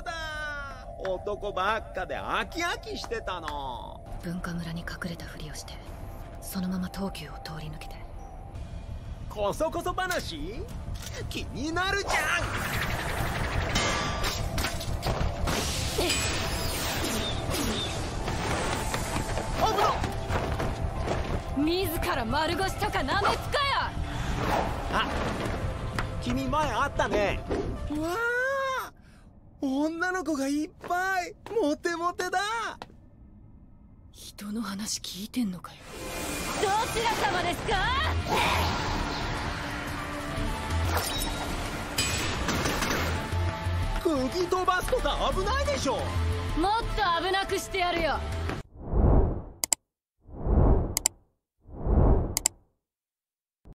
男だ。男ばっかで飽き飽きしてたの。文化村に隠れたふりをしてそのまま東急を通り抜けて。こそこそ話？気になるじゃん。自ら丸腰とかなめつかよ！あ君前あったね。わあ女の子がいっぱいモテモテだ。人の話聞いてんのかよ。どちら様ですか？釘飛ばすとか危ないでしょ。もっと危なくしてやるよ